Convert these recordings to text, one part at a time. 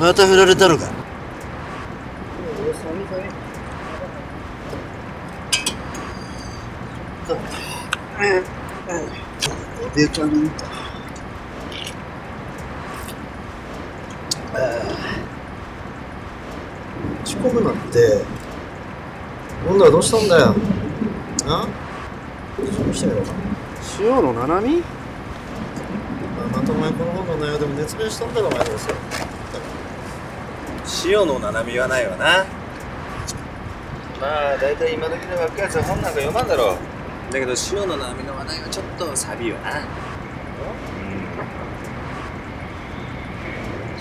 また振られたのか。でかみ遅刻なんて今度はどうしたんだよあそうしてみろか塩の七海またお前この本の内容でも熱弁したんだろお前どうせ塩の七海はないわな。まあ大体今時の若いやつは本なんか読まんだろう。だけど塩の七海の話題はちょっとサビよな。遅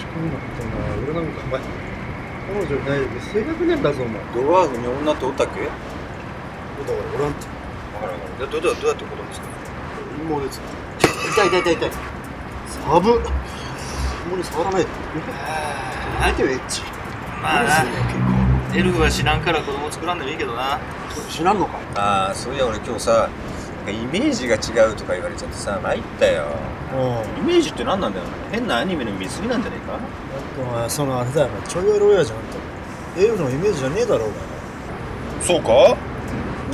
刻なんてお前俺なんかお前彼女いないより性格ねえんだぞお前。ドワーフに女っておったっけ？だからおらんって。わからんわ。からんどどどうやって子供ですか？陰謀です。痛い痛い痛い痛い。サブ陰謀に触らないで相手はエッチまあな。エルフは知らんから子供作らんでもいいけどな。知らんのかああそういや俺今日さイメージが違うとか言われちゃってさ参ったよ。うん。イメージって何なんだよ。変なアニメの見過ぎなんじゃねえか？お前そのあれだよちょいエロ親じゃんとエルフのイメージじゃねえだろうがそうか？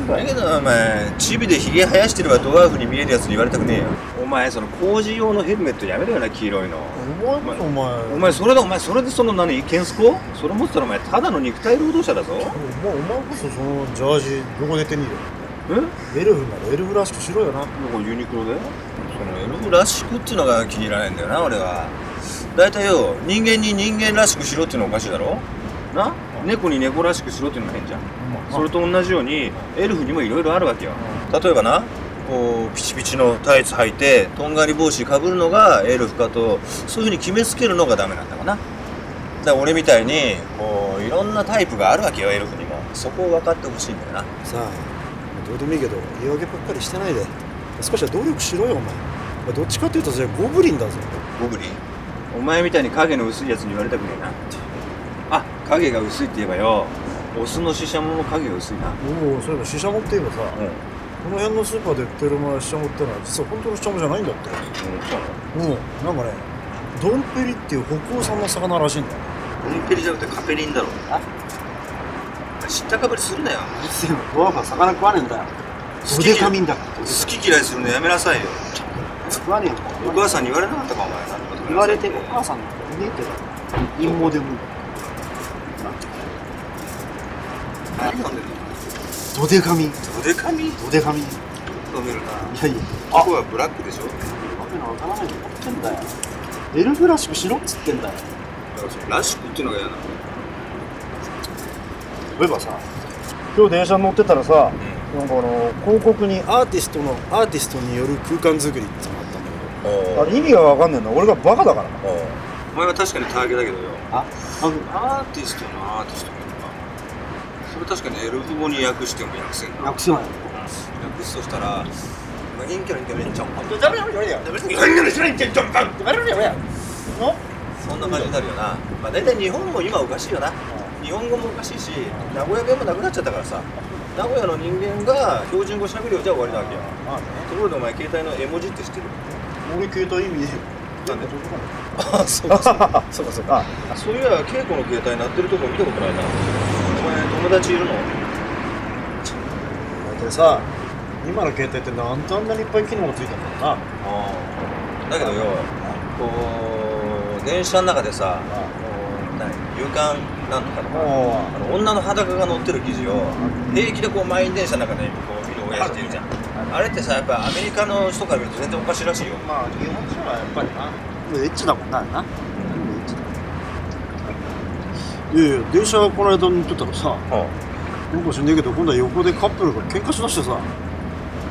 だけどお前チビでヒゲ生やしてればドワーフに見えるやつに言われたくねえよ。お前その工事用のヘルメットやめろよな黄色いの。お前お前お前それだお前それでその何ケンスコそれ持ってたらお前ただの肉体労働者だぞ。お前お前こそそのジャージどこで手に入れえ？るエルフならエルフらしくしろよな。どこユニクロで？そのエルフらしくっていうのが気に入らないんだよな俺は。大体よ人間に人間らしくしろっていうのおかしいだろ？な？猫に猫らしくしろっていうのが変じゃん。それと同じようにエルフにもいろいろあるわけよ。例えばなこうピチピチのタイツ履いてとんがり帽子かぶるのがエルフかとそういうふうに決めつけるのがダメなんだかな。だから俺みたいにこういろんなタイプがあるわけよエルフにも。そこを分かってほしいんだよな。さあどうでもいいけど言い訳ばっかりしてないで。少しは努力しろよお前。どっちかっていうとじゃあゴブリンだぞ。ゴブリン？お前みたいに影の薄いやつに言われたくねえな。あ影が薄いって言えばよオスのシシャモも影が薄いな。おおそういえばシシャモって言えばさ、うん。この辺のスーパーで売ってる前シシャモってのは実は本当のシシャモじゃないんだって。そうなの。うん。なんかねドンペリっていう北欧産の魚らしいんだよ。ドンペリじゃなくてカペリンだろあ知ったかぶりするなよ。うっせえのドワーフは魚食わねえんだよ。好きドデカミンだから。好き嫌いするのやめなさいよ。食わねえよ。お母さんに言われなかったかお前。言われてお母さんなんかいねえけど陰謀でも何飲んでんのドデカミンドデカミドデカミ飲めるな。やいや。ここはブラックでしょ？わけのわからないこと言ってんだよ。エルフらしくしろ？っつってんだよ。だからそのらしくっていうのが嫌なの。例えばさ今日電車に乗ってたらさ、なんかあの広告にアーティストのアーティストによる空間作りってのがあったんだけど。あれ意味がわかんねえんだ。俺がバカだから。なお前は確かにターゲだけどよ。あアーティストのアーティストなのかそれ確かにエルフ語に訳しても訳せんな。訳せない訳すとしたらまあ人気の人間ちゃん誰や誰やそんな感じになるよな。まあ大体日本も今おかしいよな。日本語もおかしいし名古屋弁もなくなっちゃったからさ。名古屋の人間が標準語しゃべるようじゃ終わりなわけよ。ところでお前携帯の絵文字って知ってる？俺携帯意味ねなんで？どこあそうかそうか。そうかそうか。あそういや稽古の携帯鳴ってるとこ見たことないな友達いるの？でさ今の携帯ってなんであんなにいっぱい機能がついたんだろうな。ああ。だけどよこう電車の中でさ勇敢なんとかとかもあ。の女の裸が乗ってる記事を平気でこう満員電車の中でこう見る親父っているじゃん。あれってさやっぱアメリカの人から見ると全然おかしいらしいよ。まあ日本人はやっぱりな。エッチだもんななエッチだいやいや電車この間乗ってたらさなんか知んねえけど今度は横でカップルが喧嘩しだしてさ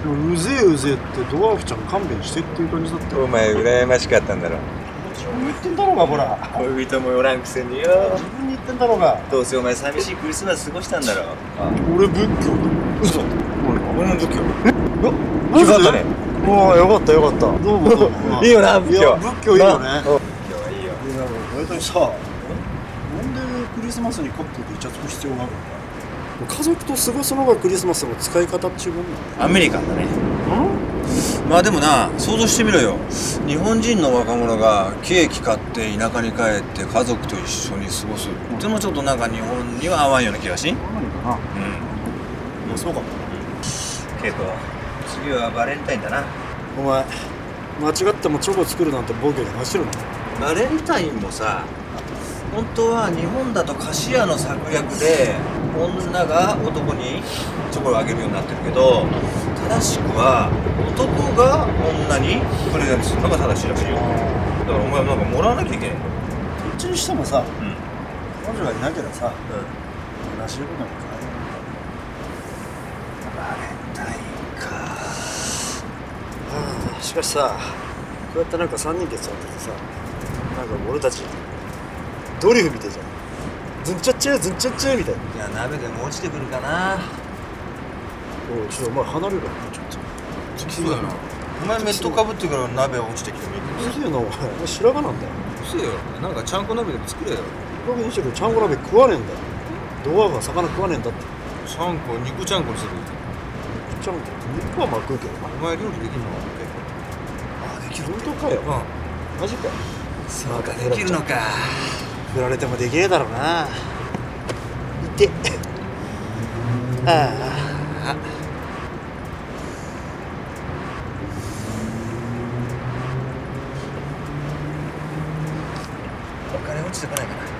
うぜえうぜえってドワーフちゃん勘弁してっていう感じだったよ。お前羨ましかったんだろ。自分に言ってんだろうがほら。恋人もおらんくせによ。自分に言ってんだろうが。どうせお前寂しいクリスマス過ごしたんだろ。俺仏教嘘。俺も仏教。マジで違ったね。おおよかったよかった。どうもどうもいいよな仏教。いや仏教いいよね。な今日はいいよ。いや大体さリスマスにカップルでイチャつく必要があるのか。家族と過ごすのがクリスマスの使い方っちゅうもんなアメリカンだね。のまあでもな想像してみろよ。日本人の若者がケーキ買って田舎に帰って家族と一緒に過ごす。でもちょっとなんか日本には合わんような気がしん？うん何かなまあそうか。もけど次はバレンタインだな。お前間違ってもチョコ作るなんてボケで走るのバレンタインもさ本当は日本だと菓子屋の策略で女が男にチョコをあげるようになってるけど正しくは男が女にプレゼントするのが正しいらしいよ。だからお前なんかもらわなきゃいけないどっちにしてもさうん。彼女がいなければさ同じことに変えバレンタインか。はあしかしさこうやってなんか3人で座っててさなんか俺たちドリフみたいじゃん。ズンチャッチャーズンチャッチみたいな。いや鍋でも落ちてくるかな。おいちょっとお前離れろ。よちょっと。そうやなお前メットかぶってから鍋落ちてきてもいいけどうえな。お前お前白髪なんだよ。うせえよなんかちゃんこ鍋でも作れよ。僕にしてるちゃんこ鍋食わねえんだよ。ドアが魚食わねえんだって。ちゃんこ肉ちゃんこにする。ちゃんこ肉はまあ食うけどな。お前料理できるの？あできる。本当かよ。うん。マジかそうかできるのか振られてもできねえだろうな。痛て。ああ。お金落ちてこないかな。